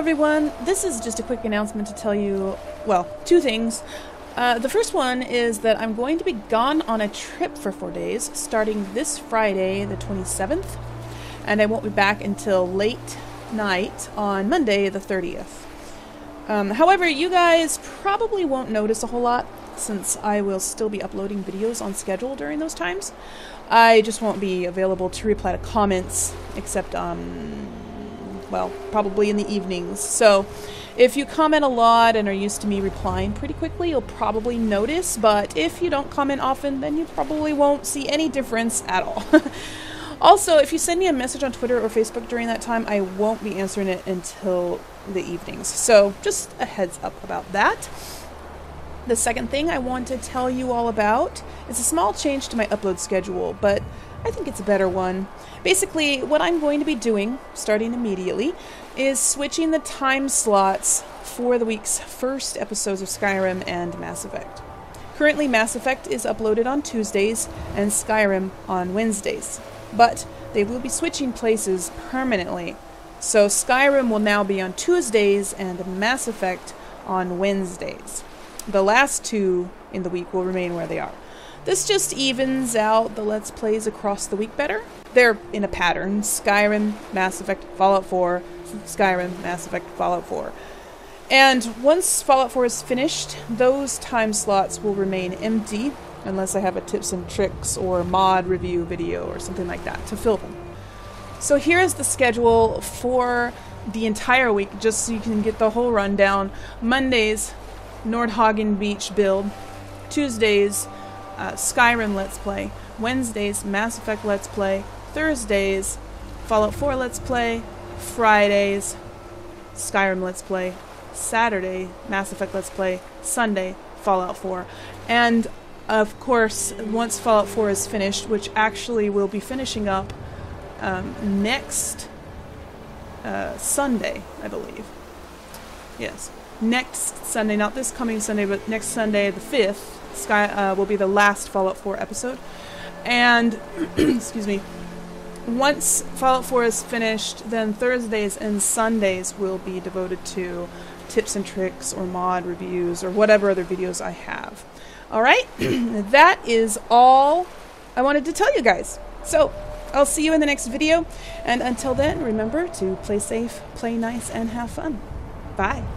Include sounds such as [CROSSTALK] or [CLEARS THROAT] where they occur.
everyone. This is just a quick announcement to tell you, well, two things. Uh, the first one is that I'm going to be gone on a trip for four days, starting this Friday, the 27th, and I won't be back until late night on Monday, the 30th. Um, however, you guys probably won't notice a whole lot since I will still be uploading videos on schedule during those times. I just won't be available to reply to comments, except, um, well, probably in the evenings. So, if you comment a lot and are used to me replying pretty quickly, you'll probably notice, but if you don't comment often, then you probably won't see any difference at all. [LAUGHS] also, if you send me a message on Twitter or Facebook during that time, I won't be answering it until the evenings. So, just a heads up about that. The second thing I want to tell you all about is a small change to my upload schedule, but I think it's a better one. Basically, what I'm going to be doing, starting immediately, is switching the time slots for the week's first episodes of Skyrim and Mass Effect. Currently, Mass Effect is uploaded on Tuesdays and Skyrim on Wednesdays, but they will be switching places permanently. So, Skyrim will now be on Tuesdays and Mass Effect on Wednesdays. The last two in the week will remain where they are. This just evens out the Let's Plays across the week better. They're in a pattern Skyrim, Mass Effect, Fallout 4, Skyrim, Mass Effect, Fallout 4. And once Fallout 4 is finished, those time slots will remain empty unless I have a tips and tricks or mod review video or something like that to fill them. So here is the schedule for the entire week, just so you can get the whole rundown. Mondays, Nordhagen Beach build. Tuesdays, uh, Skyrim Let's Play. Wednesdays, Mass Effect Let's Play. Thursdays, Fallout 4 Let's Play. Fridays, Skyrim Let's Play. Saturday, Mass Effect Let's Play. Sunday, Fallout 4. And of course, once Fallout 4 is finished, which actually will be finishing up um, next uh, Sunday, I believe. Yes next Sunday, not this coming Sunday, but next Sunday, the 5th, Sky uh, will be the last Fallout 4 episode. And, [CLEARS THROAT] excuse me, once Fallout 4 is finished, then Thursdays and Sundays will be devoted to tips and tricks or mod reviews or whatever other videos I have. Alright, [CLEARS THROAT] that is all I wanted to tell you guys. So, I'll see you in the next video, and until then, remember to play safe, play nice, and have fun. Bye.